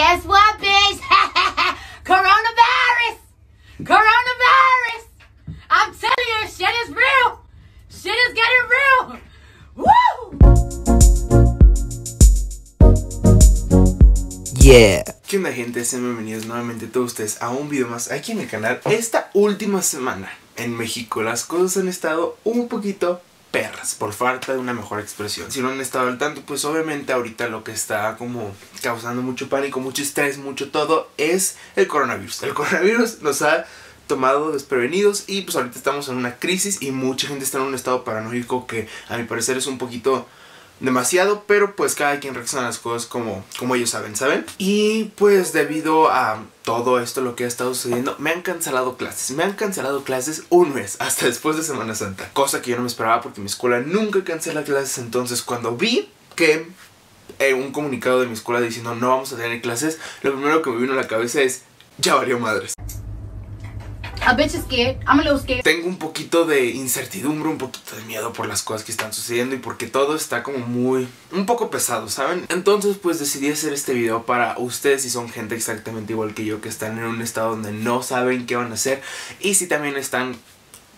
Guess what, bitch? Coronavirus! Coronavirus! I'm telling you, shit is real! Shit is getting real! Woo! Yeah. ¿Qué onda gente? Sean bienvenidos nuevamente todos ustedes a un video más aquí en el canal. Esta última semana en México las cosas han estado un poquito perras, por falta de una mejor expresión. Si no han estado al tanto, pues obviamente ahorita lo que está como causando mucho pánico, mucho estrés, mucho todo, es el coronavirus. El coronavirus nos ha tomado desprevenidos y pues ahorita estamos en una crisis y mucha gente está en un estado paranoico que a mi parecer es un poquito demasiado, pero pues cada quien reacciona a las cosas como, como ellos saben, ¿saben? Y pues debido a todo esto lo que ha estado sucediendo, me han cancelado clases, me han cancelado clases un mes, hasta después de Semana Santa, cosa que yo no me esperaba porque mi escuela nunca cancela clases, entonces cuando vi que eh, un comunicado de mi escuela diciendo no vamos a tener clases, lo primero que me vino a la cabeza es, ya valió madres. A bitch is scared. I'm. Tengo un poquito de incertidumbre, un poquito de miedo por las cosas que están sucediendo y porque todo está como muy, un poco pesado, ¿saben? Entonces pues decidí hacer este video para ustedes si son gente exactamente igual que yo que están en un estado donde no saben qué van a hacer y si también están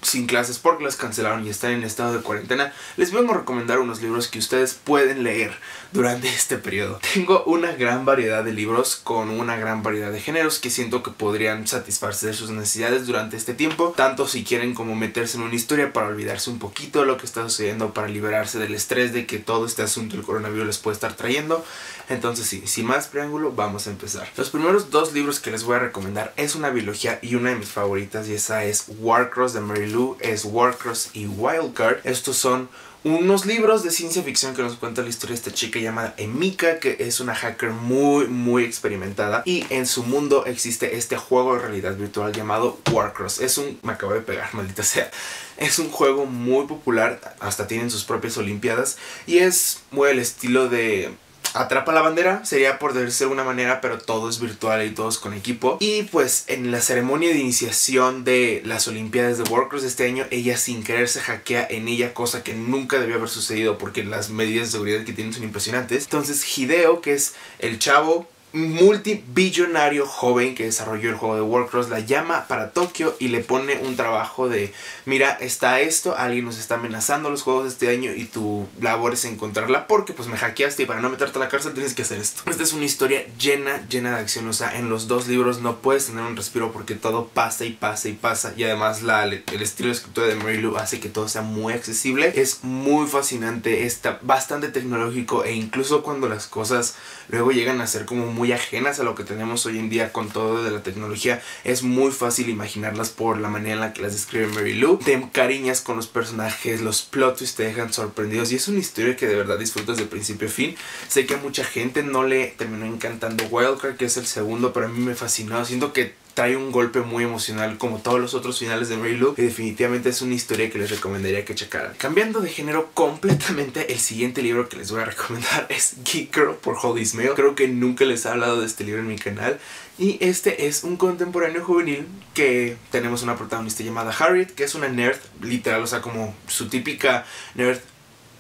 sin clases porque las cancelaron y están en estado de cuarentena, les vengo a recomendar unos libros que ustedes pueden leer durante este periodo. Tengo una gran variedad de libros con una gran variedad de géneros que siento que podrían satisfacer sus necesidades durante este tiempo, tanto si quieren como meterse en una historia para olvidarse un poquito de lo que está sucediendo, para liberarse del estrés de que todo este asunto del coronavirus les puede estar trayendo. Entonces sí, sin más preámbulo, vamos a empezar. Los primeros dos libros que les voy a recomendar es una biología y una de mis favoritas y esa es Warcross de Mary Es Warcross y Wildcard. Estos son unos libros de ciencia ficción que nos cuenta la historia de esta chica llamada Emika, que es una hacker muy, muy experimentada. Y en su mundo existe este juego de realidad virtual llamado Warcross. Es un... me acabo de pegar, maldita sea. Es un juego muy popular, hasta tienen sus propias olimpiadas. Y es muy el estilo de atrapa la bandera, sería por decirse de alguna manera, pero todo es virtual y todo es con equipo. Y pues en la ceremonia de iniciación de las Olimpiadas de Warcross de este año, ella sin querer se hackea en ella, cosa que nunca debió haber sucedido porque las medidas de seguridad que tienen son impresionantes. Entonces Hideo, que es el chavo multibillonario joven que desarrolló el juego de Warcross la llama para Tokio y le pone un trabajo de mira está esto alguien nos está amenazando los juegos de este año y tu labor es encontrarla porque pues me hackeaste y para no meterte a la cárcel tienes que hacer esto esta es una historia llena llena de acción o sea en los dos libros no puedes tener un respiro porque todo pasa y pasa y pasa y además la, el estilo de escritura de Mary Lou hace que todo sea muy accesible. Es muy fascinante está bastante tecnológico e incluso cuando las cosas luego llegan a ser como muy muy ajenas a lo que tenemos hoy en día con todo de la tecnología. Es muy fácil imaginarlas por la manera en la que las describe Mary Lou. Te cariñas con los personajes, los plot twists te dejan sorprendidos y es una historia que de verdad disfrutas de principio a fin. Sé que a mucha gente no le terminó encantando Wildcard, que es el segundo, pero a mí me fascinó. Siento que trae un golpe muy emocional como todos los otros finales de Mary Lou y definitivamente es una historia que les recomendaría que checaran. Cambiando de género completamente, el siguiente libro que les voy a recomendar es Geek Girl por Holly Smith. Creo que nunca les he hablado de este libro en mi canal y este es un contemporáneo juvenil que tenemos una protagonista llamada Harriet que es una nerd literal, o sea como su típica nerd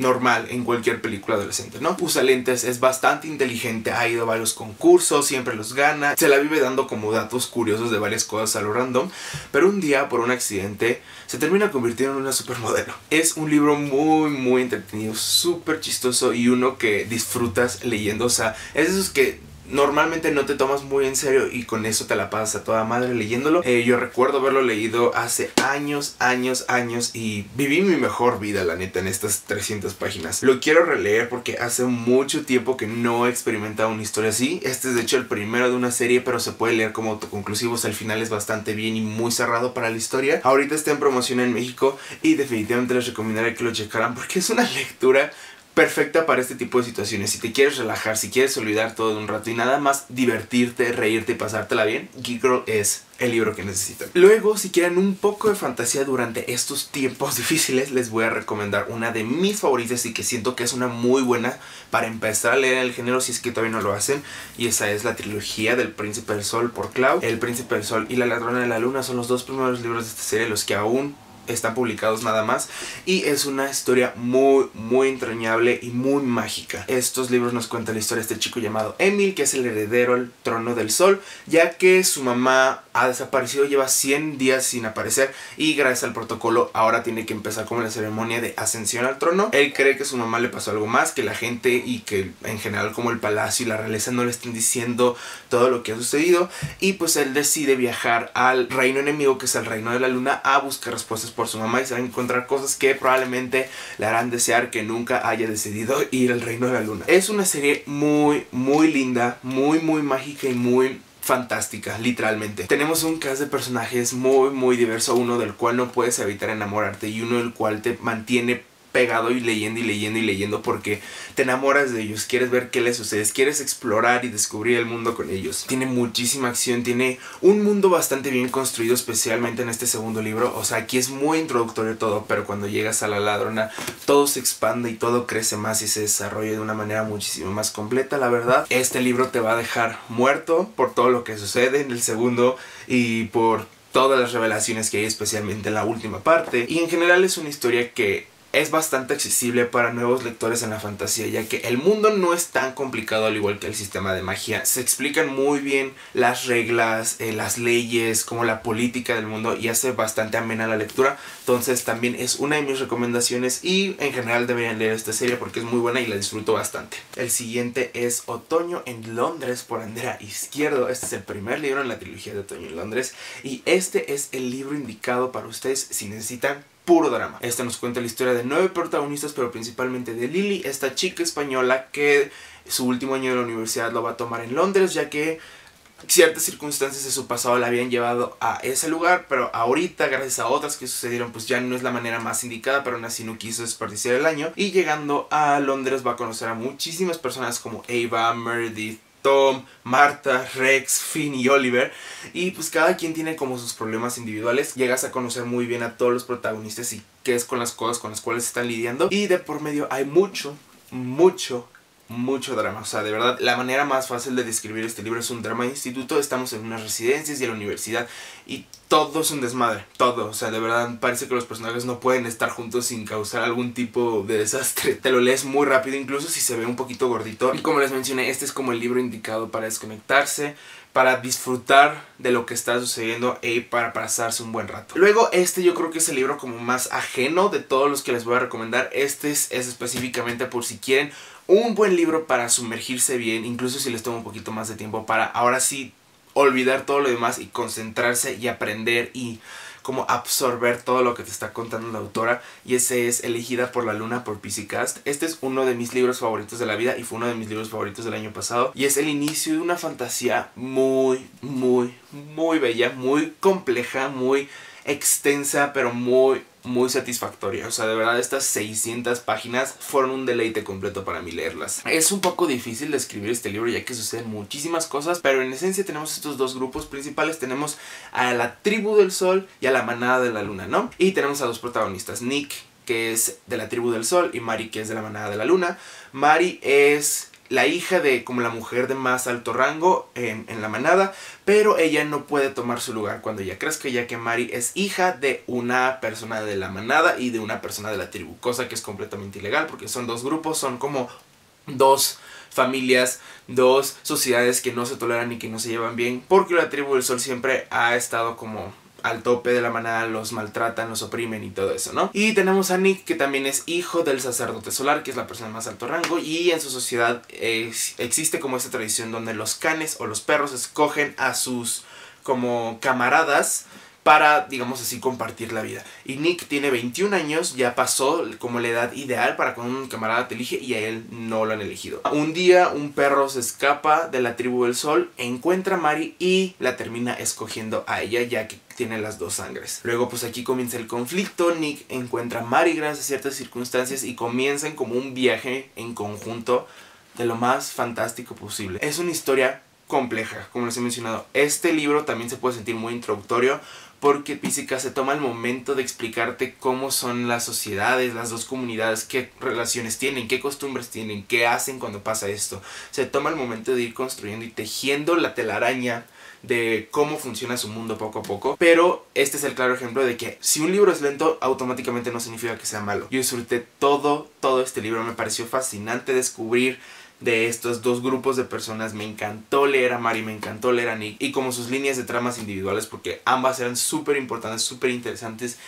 normal en cualquier película adolescente, ¿no? Usa lentes, es bastante inteligente, ha ido a varios concursos, siempre los gana, se la vive dando como datos curiosos de varias cosas a lo random, pero un día por un accidente se termina convirtiendo en una supermodelo. Es un libro muy muy entretenido, súper chistoso y uno que disfrutas leyendo, o sea, es de que normalmente no te tomas muy en serio y con eso te la pasas a toda madre leyéndolo. Eh, yo recuerdo haberlo leído hace años, años, años y viví mi mejor vida, la neta, en estas 300 páginas. Lo quiero releer porque hace mucho tiempo que no he experimentado una historia así. Este es de hecho el primero de una serie, pero se puede leer como autoconclusivo. al final es bastante bien y muy cerrado para la historia. Ahorita está en promoción en México y definitivamente les recomendaría que lo checaran porque es una lectura perfecta para este tipo de situaciones. Si te quieres relajar, si quieres olvidar todo de un rato y nada más divertirte, reírte y pasártela bien, Geek Girl es el libro que necesitan. Luego, si quieren un poco de fantasía durante estos tiempos difíciles, les voy a recomendar una de mis favoritas y que siento que es una muy buena para empezar a leer el género si es que todavía no lo hacen. Y esa es la trilogía del Príncipe del Sol por Cloud. El Príncipe del Sol y la Ladrona de la Luna son los dos primeros libros de esta serie, los que aún están publicados nada más y es una historia muy muy entrañable y muy mágica. Estos libros nos cuentan la historia de este chico llamado Emil que es el heredero al trono del sol ya que su mamá ha desaparecido, lleva 100 días sin aparecer y gracias al protocolo ahora tiene que empezar como la ceremonia de ascensión al trono. Él cree que su mamá le pasó algo más, que la gente y que en general como el palacio y la realeza no le estén diciendo todo lo que ha sucedido y pues él decide viajar al reino enemigo que es el reino de la luna a buscar respuestas por su mamá y se va a encontrar cosas que probablemente le harán desear que nunca haya decidido ir al reino de la luna. Es una serie muy muy linda, muy muy mágica y muy fantástica, literalmente. Tenemos un cast de personajes muy, muy diverso, uno del cual no puedes evitar enamorarte y uno del cual te mantiene pegado y leyendo y leyendo y leyendo porque te enamoras de ellos, quieres ver qué les sucede, quieres explorar y descubrir el mundo con ellos. Tiene muchísima acción, tiene un mundo bastante bien construido, especialmente en este segundo libro. O sea, aquí es muy introductorio todo, pero cuando llegas a la ladrona, todo se expande y todo crece más y se desarrolla de una manera muchísimo más completa, la verdad. Este libro te va a dejar muerto por todo lo que sucede en el segundo y por todas las revelaciones que hay especialmente en la última parte y en general es una historia que es bastante accesible para nuevos lectores en la fantasía, ya que el mundo no es tan complicado al igual que el sistema de magia. Se explican muy bien las reglas, eh, las leyes, como la política del mundo y hace bastante amena la lectura. Entonces también es una de mis recomendaciones y en general deberían leer esta serie porque es muy buena y la disfruto bastante. El siguiente es Otoño en Londres por Andrea Izquierdo. Este es el primer libro en la trilogía de Otoño en Londres y este es el libro indicado para ustedes si necesitan puro drama. Esta nos cuenta la historia de nueve protagonistas, pero principalmente de Lily, esta chica española que su último año de la universidad lo va a tomar en Londres, ya que ciertas circunstancias de su pasado la habían llevado a ese lugar, pero ahorita, gracias a otras que sucedieron, pues ya no es la manera más indicada, pero aún así no quiso desperdiciar el año. Y llegando a Londres va a conocer a muchísimas personas como Ava, Meredith, Tom, Marta, Rex, Finn y Oliver. Y pues cada quien tiene como sus problemas individuales. Llegas a conocer muy bien a todos los protagonistas y qué es con las cosas con las cuales están lidiando. Y de por medio hay mucho, mucho, mucho drama. O sea, de verdad, la manera más fácil de describir este libro es un drama de instituto. Estamos en unas residencias y en la universidad y todo es un desmadre. Todo. O sea, de verdad parece que los personajes no pueden estar juntos sin causar algún tipo de desastre. Te lo lees muy rápido, incluso si se ve un poquito gordito. Y como les mencioné, este es como el libro indicado para desconectarse para disfrutar de lo que está sucediendo y para pasarse un buen rato. Luego este yo creo que es el libro como más ajeno de todos los que les voy a recomendar. Este es, es específicamente por si quieren un buen libro para sumergirse bien, incluso si les toma un poquito más de tiempo para ahora sí olvidar todo lo demás y concentrarse y aprender y como absorber todo lo que te está contando la autora y ese es Elegida por la Luna por PC Cast. Este es uno de mis libros favoritos de la vida y fue uno de mis libros favoritos del año pasado y es el inicio de una fantasía muy, muy, muy bella, muy compleja, muy extensa, pero muy, muy satisfactoria. O sea, de verdad estas 600 páginas fueron un deleite completo para mí leerlas. Es un poco difícil de escribir este libro ya que suceden muchísimas cosas, pero en esencia tenemos estos dos grupos principales. Tenemos a la tribu del sol y a la manada de la luna, ¿no? Y tenemos a dos protagonistas, Nick que es de la tribu del sol y Mari que es de la manada de la luna. Mari es la hija de como la mujer de más alto rango en, la manada, pero ella no puede tomar su lugar cuando ella crezca, ya que Mari es hija de una persona de la manada y de una persona de la tribu, cosa que es completamente ilegal porque son dos grupos, son como dos familias, dos sociedades que no se toleran y que no se llevan bien, porque la tribu del sol siempre ha estado como al tope de la manada, los maltratan, los oprimen y todo eso, ¿no? Y tenemos a Nick, que también es hijo del sacerdote solar, que es la persona de más alto rango, y en su sociedad existe como esta tradición donde los canes o los perros escogen a sus como camaradas para, digamos así, compartir la vida. Y Nick tiene 21 años, ya pasó como la edad ideal para cuando un camarada te elige y a él no lo han elegido. Un día un perro se escapa de la tribu del sol, encuentra a Mari y la termina escogiendo a ella ya que tiene las dos sangres. Luego pues aquí comienza el conflicto, Nick encuentra a Mari gracias a ciertas circunstancias y comienzan como un viaje en conjunto de lo más fantástico posible. Es una historia compleja, como les he mencionado. Este libro también se puede sentir muy introductorio porque Física se toma el momento de explicarte cómo son las sociedades, las dos comunidades, qué relaciones tienen, qué costumbres tienen, qué hacen cuando pasa esto. Se toma el momento de ir construyendo y tejiendo la telaraña de cómo funciona su mundo poco a poco. Pero este es el claro ejemplo de que si un libro es lento, automáticamente no significa que sea malo. Yo disfruté todo, todo este libro. Me pareció fascinante descubrir de estos dos grupos de personas. Me encantó leer a Mari, me encantó leer a Nick. Y como sus líneas de tramas individuales, porque ambas eran súper importantes, súper interesantes.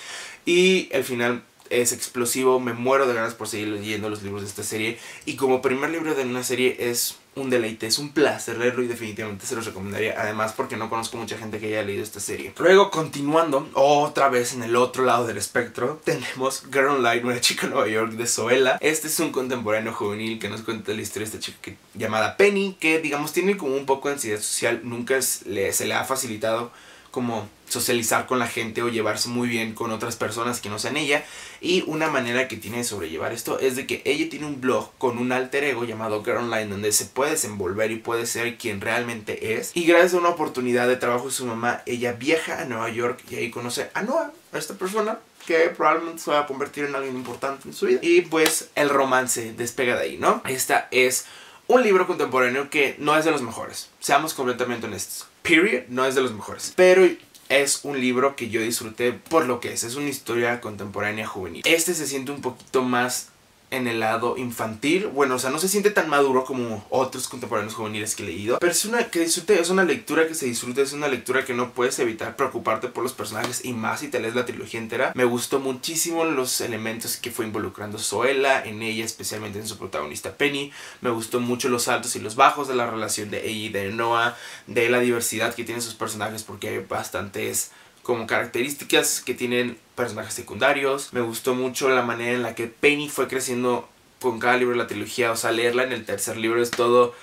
Y el final es explosivo, me muero de ganas por seguir leyendo los libros de esta serie. Y como primer libro de una serie es un deleite, es un placer leerlo y definitivamente se los recomendaría. Además porque no conozco mucha gente que haya leído esta serie. Luego, continuando, otra vez en el otro lado del espectro, tenemos Girl Online, una chica en Nueva York de Zoela. Este es un contemporáneo juvenil que nos cuenta la historia de esta chica llamada Penny, que digamos tiene como un poco de ansiedad social, nunca se le ha facilitado como socializar con la gente o llevarse muy bien con otras personas que no sean ella. Y una manera que tiene de sobrellevar esto es de que ella tiene un blog con un alter ego llamado Girl Online donde se puede desenvolver y puede ser quien realmente es. Y gracias a una oportunidad de trabajo de su mamá, ella viaja a Nueva York y ahí conoce a Noah, a esta persona que probablemente se va a convertir en alguien importante en su vida. Y pues el romance despega de ahí, ¿no? Esta es un libro contemporáneo que no es de los mejores, seamos completamente honestos. Period no es de los mejores, pero es un libro que yo disfruté por lo que es, es una historia contemporánea juvenil. Este se siente un poquito más en el lado infantil. Bueno, o sea, no se siente tan maduro como otros contemporáneos juveniles que he leído. Pero es una que disfrute, es una lectura que se disfruta, es una lectura que no puedes evitar preocuparte por los personajes y más si te lees la trilogía entera. Me gustó muchísimo los elementos que fue involucrando Zoela en ella, especialmente en su protagonista Penny. Me gustó mucho los altos y los bajos de la relación de ella y de Noah, de la diversidad que tienen sus personajes porque hay bastantes como características que tienen personajes secundarios. Me gustó mucho la manera en la que Penny fue creciendo con cada libro de la trilogía. O sea, leerla en el tercer libro es todo...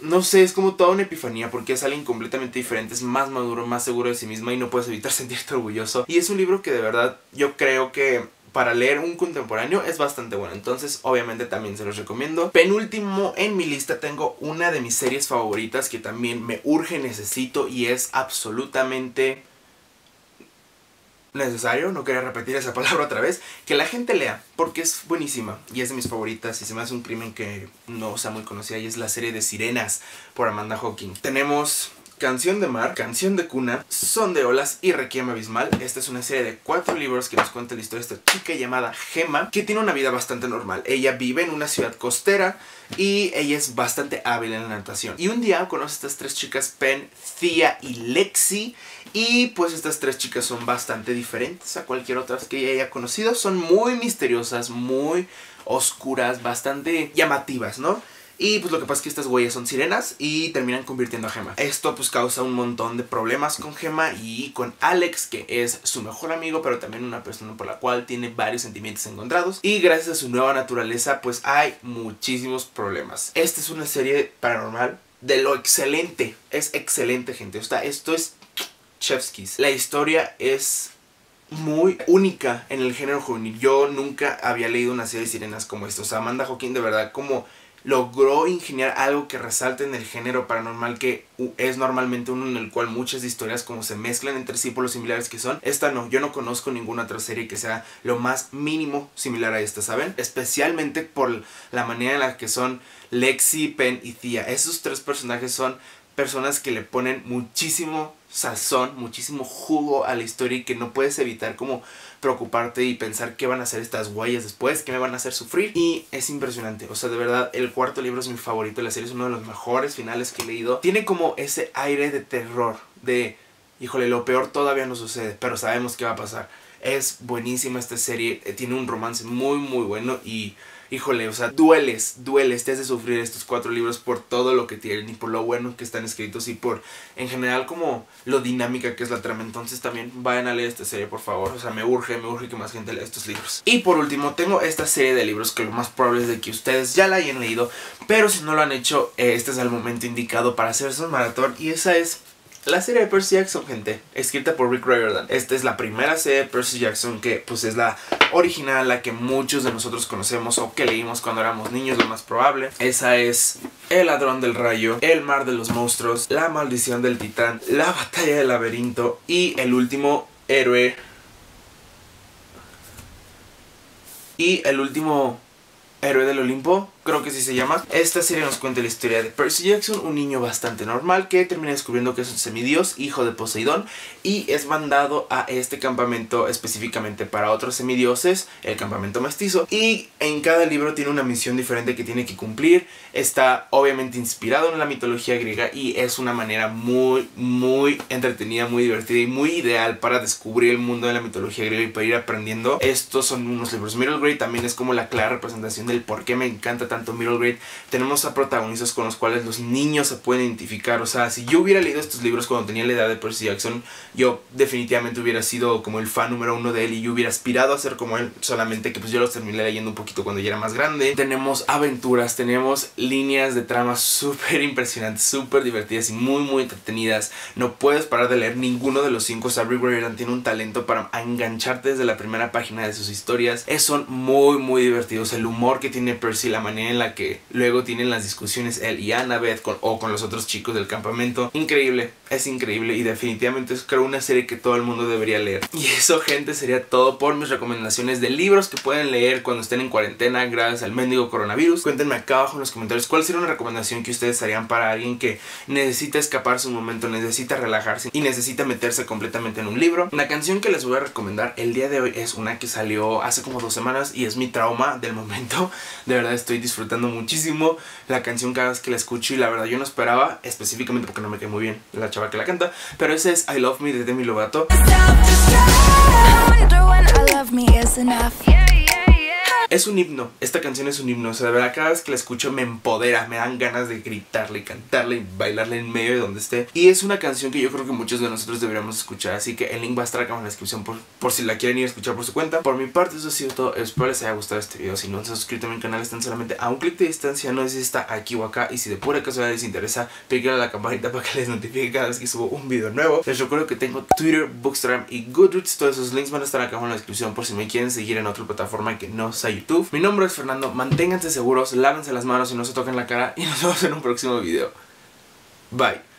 No sé, es como toda una epifanía porque es alguien completamente diferente, es más maduro, más seguro de sí misma y no puedes evitar sentirte orgulloso. Y es un libro que de verdad yo creo que para leer un contemporáneo es bastante bueno. Entonces, obviamente también se los recomiendo. Penúltimo en mi lista tengo una de mis series favoritas que también me urge, necesito y es absolutamente necesario, no quería repetir esa palabra otra vez, que la gente lea, porque es buenísima y es de mis favoritas y se me hace un crimen que no sea muy conocida y es la serie de Sirenas por Amanda Hawking. Tenemos Canción de Mar, Canción de Cuna, Son de Olas y Requiem Abismal. Esta es una serie de cuatro libros que nos cuenta la historia de esta chica llamada Gemma, que tiene una vida bastante normal. Ella vive en una ciudad costera y ella es bastante hábil en la natación. Y un día conoce a estas tres chicas, Pen, Thea y Lexi, y pues estas tres chicas son bastante diferentes a cualquier otra que ella haya conocido. Son muy misteriosas, muy oscuras, bastante llamativas, ¿no? Y pues lo que pasa es que estas huellas son sirenas y terminan convirtiendo a Gemma. Esto pues causa un montón de problemas con Gemma y con Alex, que es su mejor amigo, pero también una persona por la cual tiene varios sentimientos encontrados. Y gracias a su nueva naturaleza pues hay muchísimos problemas. Esta es una serie paranormal de lo excelente. Es excelente gente. O sea, esto es Chefskis. La historia es muy única en el género juvenil. Yo nunca había leído una serie de sirenas como esta. O sea, Amanda Hawking de verdad como logró ingeniar algo que resalte en el género paranormal que es normalmente uno en el cual muchas historias como se mezclan entre sí por los similares que son. Esta no, yo no conozco ninguna otra serie que sea lo más mínimo similar a esta, ¿saben? Especialmente por la manera en la que son Lexi, Pen y Thea. Esos tres personajes son personas que le ponen muchísimo sazón, muchísimo jugo a la historia y que no puedes evitar como preocuparte y pensar qué van a hacer estas huellas después, qué me van a hacer sufrir. Y es impresionante, o sea, de verdad, el cuarto libro es mi favorito, la serie es uno de los mejores finales que he leído. Tiene como ese aire de terror, de, híjole, lo peor todavía no sucede, pero sabemos qué va a pasar. Es buenísima esta serie, eh, tiene un romance muy muy bueno y híjole, o sea, dueles, dueles, te hace sufrir estos cuatro libros por todo lo que tienen y por lo bueno que están escritos y por, en general, como lo dinámica que es la trama. Entonces también vayan a leer esta serie, por favor. O sea, me urge, me urge que más gente lea estos libros. Y por último, tengo esta serie de libros que lo más probable es de que ustedes ya la hayan leído, pero si no lo han hecho, eh, este es el momento indicado para hacer su maratón y esa es la serie de Percy Jackson, gente, escrita por Rick Riordan. Esta es la primera serie de Percy Jackson que pues es la original, la que muchos de nosotros conocemos o que leímos cuando éramos niños, lo más probable. Esa es El ladrón del rayo, El mar de los monstruos, La maldición del titán, La batalla del laberinto y el último héroe. Y el último héroe del Olimpo creo que sí se llama. Esta serie nos cuenta la historia de Percy Jackson, un niño bastante normal que termina descubriendo que es un semidios, hijo de Poseidón, y es mandado a este campamento específicamente para otros semidioses, el campamento mestizo, y en cada libro tiene una misión diferente que tiene que cumplir. Está obviamente inspirado en la mitología griega y es una manera muy, muy entretenida, muy divertida y muy ideal para descubrir el mundo de la mitología griega y para ir aprendiendo. Estos son unos libros. Middle Grade también es como la clara representación del por qué me encanta tanto Middle Grade. Tenemos a protagonistas con los cuales los niños se pueden identificar. O sea, si yo hubiera leído estos libros cuando tenía la edad de Percy Jackson, yo definitivamente hubiera sido como el fan número uno de él y yo hubiera aspirado a ser como él. Solamente que pues yo los terminé leyendo un poquito cuando ya era más grande. Tenemos aventuras, tenemos líneas de trama súper impresionantes, súper divertidas y muy muy entretenidas. No puedes parar de leer ninguno de los cinco. O sea, tiene un talento para engancharte desde la primera página de sus historias. Es, son muy muy divertidos. El humor que tiene Percy, la manera en la que luego tienen las discusiones él y Annabeth con, o con los otros chicos del campamento. Increíble, es increíble y definitivamente es creo una serie que todo el mundo debería leer. Y eso gente sería todo por mis recomendaciones de libros que pueden leer cuando estén en cuarentena gracias al mendigo coronavirus. Cuéntenme acá abajo en los comentarios cuál sería una recomendación que ustedes harían para alguien que necesita escaparse un momento, necesita relajarse y necesita meterse completamente en un libro. La canción que les voy a recomendar el día de hoy es una que salió hace como dos semanas y es mi trauma del momento. De verdad estoy disfrutando muchísimo la canción cada vez que la escucho y la verdad yo no esperaba, específicamente porque no me quedé muy bien la chava que la canta, pero ese es I Love Me de Demi Lovato. Es un himno, esta canción es un himno, o sea, de verdad cada vez que la escucho me empodera, me dan ganas de gritarle, cantarle y bailarle en medio de donde esté. Y es una canción que yo creo que muchos de nosotros deberíamos escuchar, así que el link va a estar acá en la descripción por, por si la quieren ir a escuchar por su cuenta. Por mi parte eso ha sido todo, espero les haya gustado este video, si no se han suscrito a mi canal están solamente a un clic de distancia, no sé si está aquí o acá y si de pura casualidad les interesa, piquen a la campanita para que les notifique cada vez que subo un video nuevo. Les recuerdo que tengo Twitter, Bookstagram y Goodreads, todos esos links van a estar acá en la descripción por si me quieren seguir en otra plataforma que no sea Mi nombre es Fernando, manténganse seguros, lávense las manos y no se toquen la cara y nos vemos en un próximo video. Bye.